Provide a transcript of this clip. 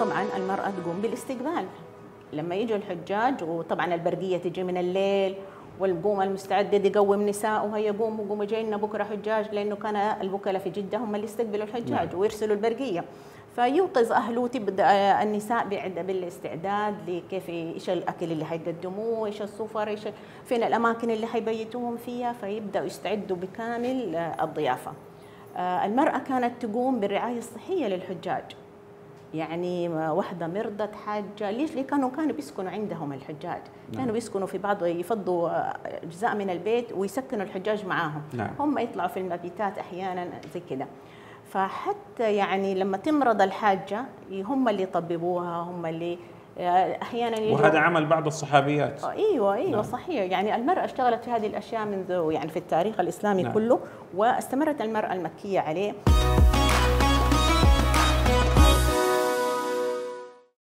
طبعا المرأة تقوم بالاستقبال. لما يجوا الحجاج وطبعا البرقيه تجي من الليل والقوم المستعدة يقوم نساء وهي قوموا قوموا جاينا بكرة حجاج لأنه كان الوكلاء في جدة هم اللي يستقبلوا الحجاج نعم. ويرسلوا البرقيه فيوقظ أهله وتبدا النساء بعد بالاستعداد لكيف إيش الاكل اللي حيقدموه إيش السفر إيش فين الأماكن اللي حيبيتوهم فيها فيبدأوا يستعدوا بكامل الضيافة. آه، المرأة كانت تقوم بالرعاية الصحية للحجاج. يعني واحدة مرضت حاجة ليش؟ ليه كانوا كانوا بيسكنوا عندهم الحجاج كانوا بيسكنوا في بعض يفضوا أجزاء من البيت ويسكنوا الحجاج معاهم نعم. هم يطلعوا في المبيتات أحيانا زي كده فحتى يعني لما تمرض الحاجة هم اللي يطببوها هم اللي أحيانا يجوا- وهذا عمل بعض الصحابيات آه، إيوه إيوه نعم. نعم. صحيح يعني المرأة اشتغلت في هذه الأشياء منذ يعني في التاريخ الإسلامي نعم. نعم. كله واستمرت المرأة المكية عليه